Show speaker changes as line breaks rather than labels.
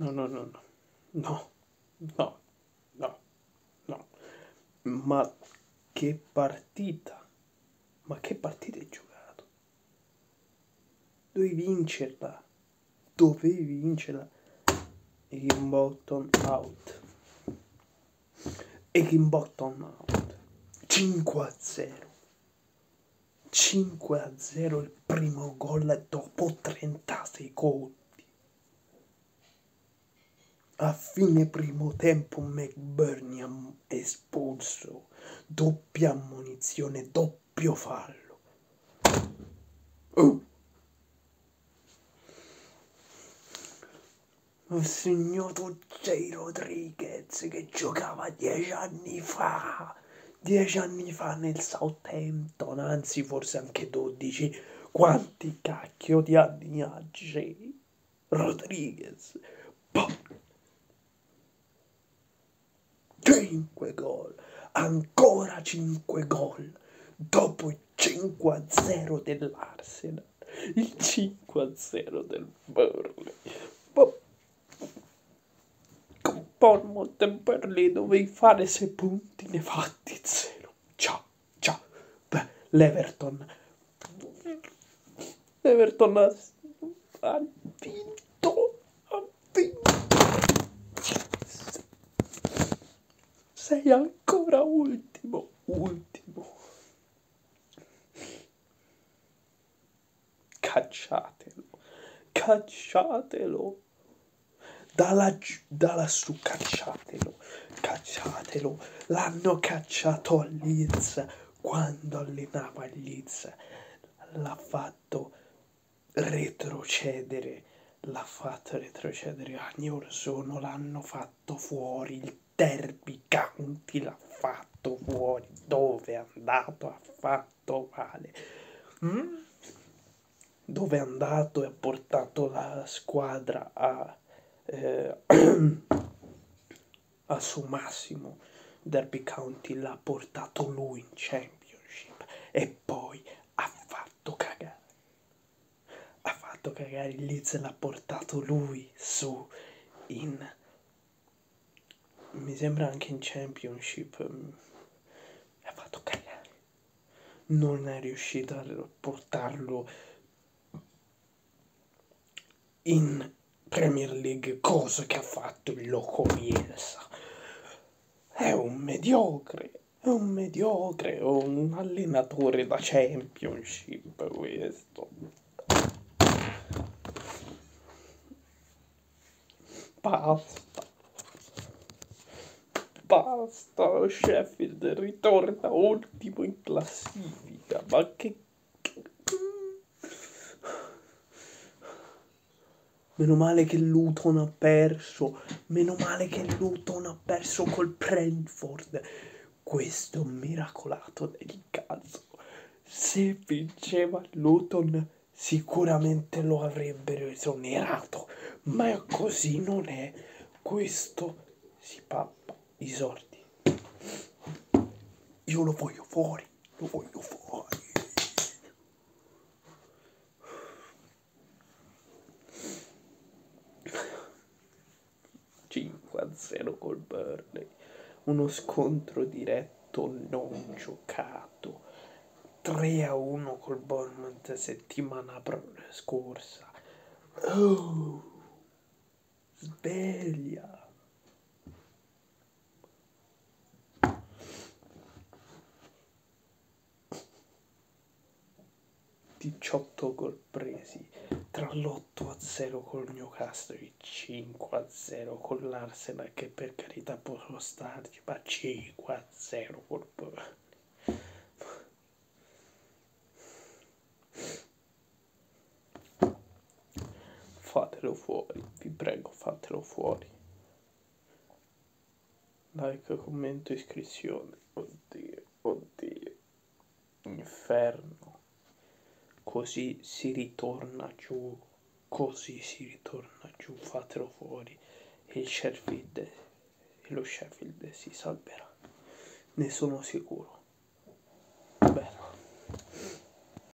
no, no, no, no, no, no, no. Ma che partita? Ma che partita hai giocato? Dovevi vincerla. Dovevi vincerla. Higginbottom out. Higginbottom out. 5 a 0. 5 a 0 il primo gol dopo 30 secondi. A fine primo tempo McBurney espulso, doppia ammonizione, doppio fallo. Oh. Ho segnato J. Rodriguez che giocava dieci anni fa, dieci anni fa nel Southampton, anzi forse anche dodici. Quanti cacchio di anni ha J. Rodriguez? Porca 5 gol, ancora 5 gol, dopo il 5 a 0 dell'Arsenal, il 5 a 0 del Burnley. Ma con Bournemouth e Burnley dovevi fare 6 punti, ne fatti 0. Ciao, ciao. Beh, l'Everton. L'Everton ha, ha vinto. Sei ancora ultimo, ultimo. Cacciatelo, cacciatelo. Da, laggiù, da lassù cacciatelo, cacciatelo. L'hanno cacciato a Leeds quando allenava Leeds. L'ha fatto retrocedere, l'ha fatto retrocedere anni or sono, l'hanno fatto fuori il Derby County l'ha fatto fuori, dove è andato ha fatto male. Mm? Dove è andato e ha portato la squadra a, eh, a suo massimo. Derby County l'ha portato lui in Championship e poi ha fatto cagare. Ha fatto cagare il Leeds l'ha portato lui su in mi sembra anche in Championship mm, ha fatto cagare non è riuscito a portarlo in Premier League cosa che ha fatto il loco Bielsa. È un mediocre è un mediocre è un allenatore da Championship questo. Basta basta, Sheffield ritorna ultimo in classifica, ma che... Meno male che Luton ha perso, meno male che Luton ha perso col Brentford. Questo è un miracolato del caso. Se vinceva Luton sicuramente lo avrebbero esonerato, ma così non è. Questo si pappa i sordi. Io lo voglio fuori, lo voglio fuori. A 0 col Burnley, uno scontro diretto non giocato. 3 a 1 col Bournemouth settimana scorsa. Oh, sveglia. 18 gol presi tra l'8 a 0 col Newcastle e il 5 a 0 con l'Arsenal che per carità può starci ma 5 a 0 col Burnley. Fatelo fuori vi prego fatelo fuori. Like commento iscrizione. Oddio oddio. Inferno così si ritorna giù, così si ritorna giù, fatelo fuori e il Sheffield lo Sheffield si salverà, ne sono sicuro.